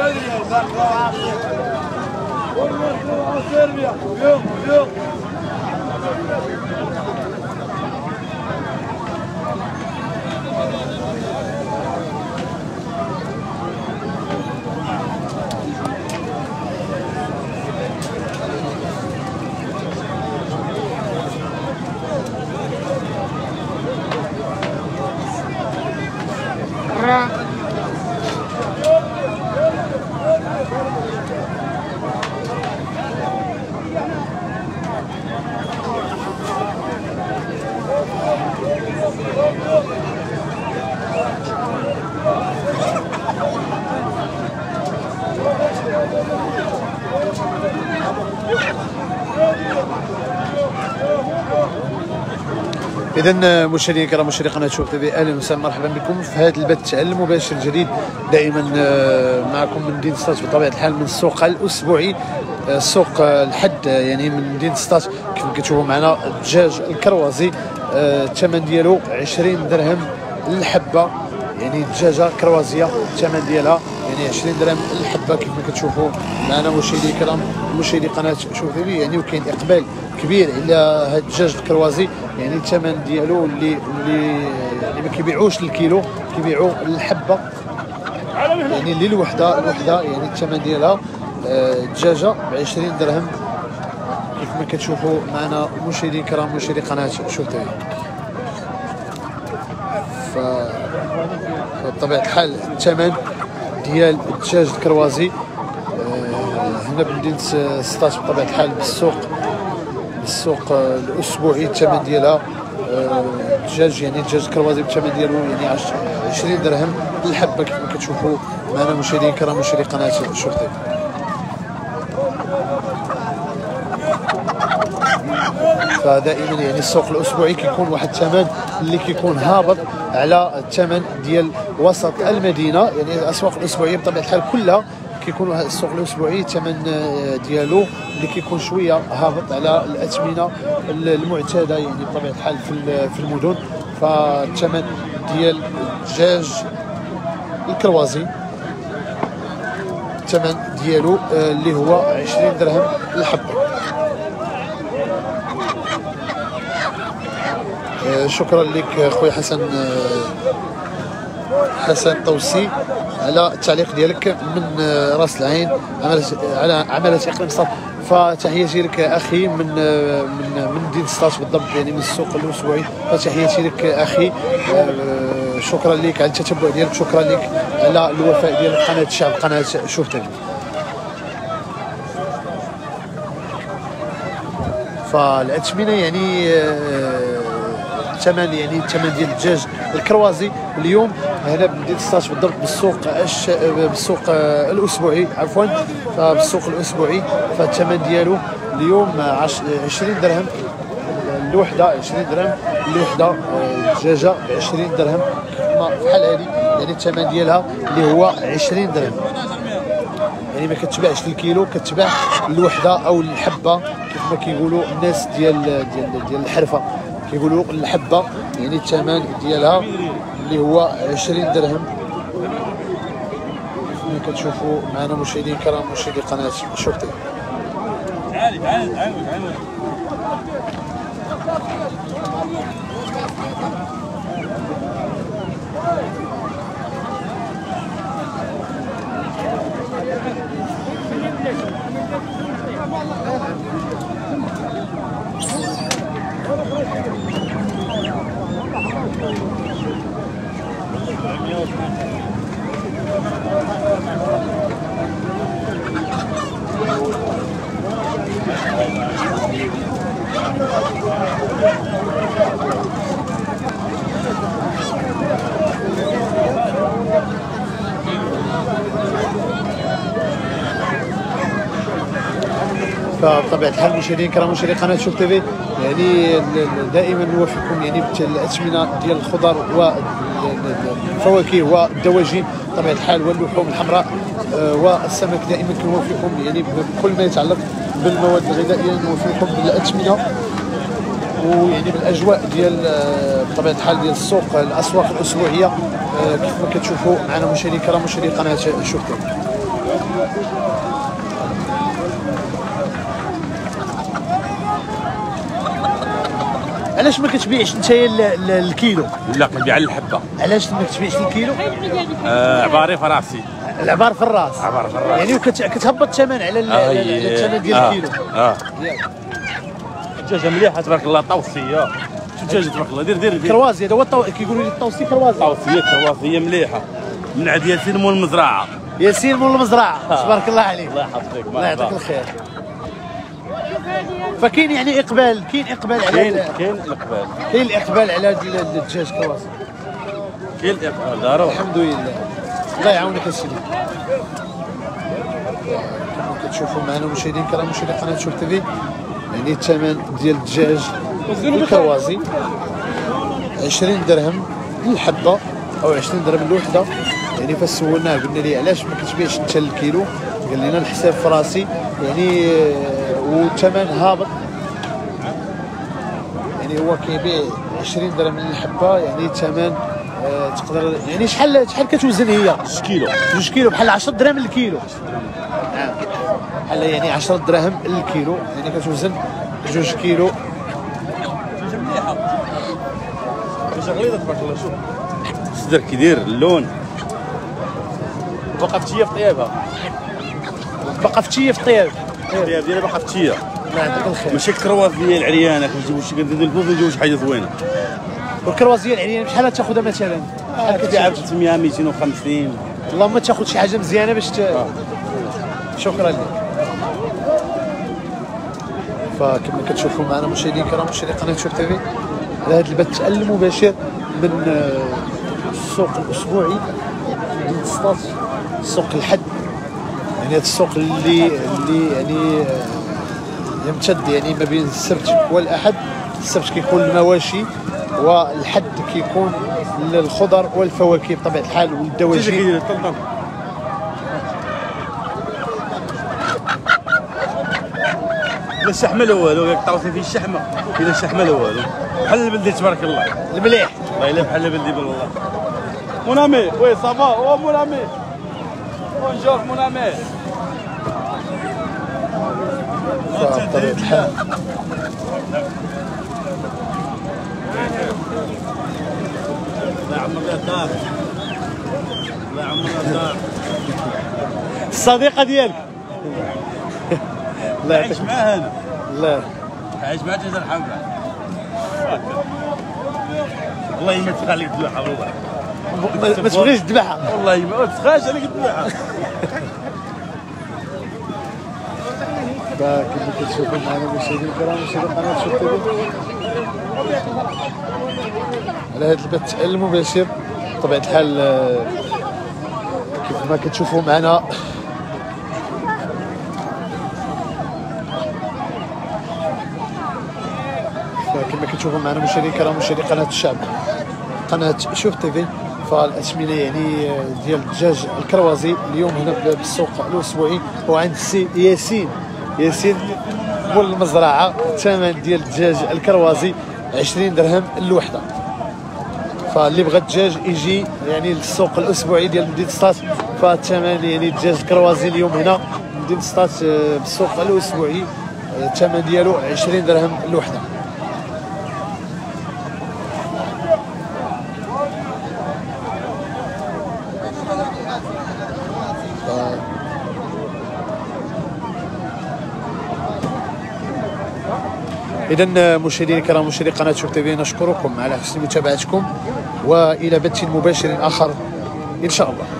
Serbia, Serbia. Oynaşlar Serbia. Yok, yok. اذا مشاهدينا الكرام مشاهدي قناة شوف تي أهلا وسهلا مرحبا بكم في هذا البث المباشر الجديد. دائما آه، معكم من مدينه سطات بطبيعة الحال من السوق الأسبوعي آه، سوق الحد يعني من مدينه سطات. كما كتشوفوا معنا الدجاج الكروازي آه، الثمن ديالو 20 درهم للحبة. يعني دجاجة كروازية الثمن ديالها يعني 20 درهم الحبه كيف كتشوفوا معنا مشاهدي الكرام مشاهدي قناة شوف تي يعني وكاين إقبال كبير على هذا الدجاج الكروازي. يعني الثمن ديالو اللي اللي اللي ما كيبيعوش الكيلو كيبيعوا الحبه يعني للوحدة الوحدة يعني الثمن ديالها الدجاجة ب 20 درهم. كيف ما كتشوفوا معنا مشاهدين كرام مشاهدي قناة شوف تي ف بطبيعه الحال الثمن ديال الدجاج الكروازي آه، هنا بمدينه 16 بطبيعة الحال بالسوق. السوق الأسبوعي الثمن ديالها. آه، الدجاج يعني الدجاج الكروازي بالثمن ديالو يعني 20 درهم. الحبة كيف ما كتشوفوا معنا مشاهدين كرام مشاهدي قناة شرطي فدائما يعني السوق الأسبوعي كيكون واحد الثمن اللي كيكون هابط على الثمن ديال وسط المدينة. يعني الأسواق الأسبوعية بطبيعة الحال كلها كيكون السوق الأسبوعي الثمن آه، ديالو اللي كيكون شوية هابط على الأثمنة المعتادة يعني بطبيعة الحال في المدن. فالثمن ديال الدجاج الكروازي الثمن ديالو آه، اللي هو 20 درهم الحبة. آه، شكرا لك خويا حسن حسن طوسي على التعليق ديالك من آه، راس العين على عملة إقليم سطات فتحياتي لك أخي من آه، من من مدينه سطات بالضبط يعني من السوق الأسبوعي. فتحياتي لك أخي آه، شكرا لك على التتبع ديالك شكرا لك على الوفاء ديال قناة الشعب قناة شوف تبي فالأثمنة يعني الثمن يعني الثمن ديال الدجاج الكروازي اليوم هنا بمدينه ستاش بالضبط بالسوق الش... بالسوق الأسبوعي عفوا. فبالسوق الأسبوعي فالثمن ديالو اليوم 20 درهم. الوحدة 20 درهم الوحدة الدجاجة ب 20 درهم بحال هذه يعني الثمن ديالها اللي هو 20 درهم. يعني ما كتباعش الكيلو كتباع الوحدة أو الحبة كيف ما كيقولوا الناس ديال ديال ديال الحرفة. كيقولوا الحبة يعني الثمن ديالها اللي هو 20 درهم. كما كتشوفوا معنا مشاهدين كرام مشاهدي قناة شرطي تعالي تعالي تعالي فبطبيعة الحال مشاهدين كرام مشاهدي قناة شوف تيفي يعني دائما نوفقكم يعني بالاثمنه ديال الخضر والفواكه والدواجن بطبيعه الحال واللحوم الحمراء آه، والسمك دائما كنوفقكم يعني بكل ما يتعلق بالمواد الغذائية نوفقكم بالاثمنه ويعني بالأجواء ديال آه، بطبيعة الحال ديال السوق الأسواق الأسبوعية آه، كيف ما كتشوفوا معنا مشاهدي كرام مشاهدي قناه شوف علاش ما كتبيعش انت الكيلو؟ لا كنبيع على الحبه علاش ما كتبيعش الكيلو؟ آه عباري في راسي. العبار في الراس. عبار في الراس. يعني وكتهبط الثمن على آه، الثمن ديال آه، الكيلو. آه. الدجاجة مليحة تبارك الله طوسيه شو الدجاجة تبارك الله. دير دير دير. كروازي هذا هو الطو... كيقولوا لي الطوسي كروازي. طوسيه كرواسيه مليحة. من عند ياسين مول المزرعة. ياسين مول المزرعة. تبارك الله عليك. الله يحفظك. الله يعطيك الخير. فكاين يعني إقبال كاين إقبال على كاين كاين الاقبال كاين الإقبال على الدجاج كرواسي كاين الإقبال ضروري الحمد لله. الله يعاونك السيدي كتشوفوا معنا مشاهدين كرام مشاهدي قناة شوف تيفي يعني الثمن ديال الدجاج الكروازي 20 درهم للحبه أو 20 درهم الوحده يعني فسولناه قلنا ليه علاش ما كتبيعش انت الكيلو قال لنا الحساب في راسي. يعني آه، والثمن هابط. يعني هو كيبيع 20 درهم للحبه يعني ثمن آه، تقدر يعني شحال شحال كتوزن هي؟ 6 كيلو. 2 كيلو بحال 10 دراهم للكيلو نعم. بحال يعني 10 دراهم للكيلو يعني كتوزن 2 كيلو. مليحه غليظة تبارك الله شوف. الصدر داير اللون. باقا فتيه في طيابها. باقا فتيه في الطياب الطياب ديالها باقا فتيه الله يعطيك الخير ماشي كرواسيه العريانه كنجيبو شي شي حاجة زوينة. العريانه بشحال تاخذها مثلا؟ آه، ب 300 250 اللهم تاخذ شي حاجة مزيانة باش ت... شكرا لك. فكما كتشوفوا معنا مشاهدين كرام مشاهدي قناة شوف تيفي على هذا البث المباشر من آه، السوق الأسبوعي مدينه سطات سوق الحد. يعني هذا السوق اللي اللي يعني آه، يمتد يعني ما بين السبت والأحد. السبت كيكون المواشي والحد كيكون الخضر والفواكه بطبيعة الحال والدواجن. لا الشحمه لا والو ياك طاوسي فيه الشحمة؟ اذا الشحمه لا والو. بحال البلدي تبارك الله. المليح. والله الا بحال البلدي بالله. mon ami oui ça va. oh mon ami bonjour mon ami الحال الله الدار الدار الصديقه ديالك. الله عايش يعطيك معاه أنا الله عايش معاه جزر حمراء والله ما تبقى عليك الذبيحه والله. ما تبغيش تذبحها والله ما تبقاش عليك فكما كتشوفوا معنا مشاهدينا الكرام مشاهدي قناه شوف على هذا البث المباشر بطبيعه الحال كيف ما كتشوفوا معنا فكما كتشوفوا معنا مشاهدينا الكرام مشاهدي قناه الشعب قناه شوف تيفي فالاثمنه يعني ديال الدجاج الكروازي اليوم هنا بالسوق الاسبوعي وعند السي ياسين ياسين مول المزرعة الثمن ديال الدجاج الكروازي 20 درهم الوحده فاللي بغى الدجاج يجي يعني للسوق الأسبوعي ديال مدينة سطات فالثمن يعني الدجاج الكروازي اليوم هنا مدينة سطات آه، بالسوق الأسبوعي آه، الثمن ديالو 20 درهم الوحده اذا مشاهدينا الكرام مشاهدي قناة شوف تيفي نشكركم على حسن متابعتكم وإلى بث مباشر آخر إن شاء الله.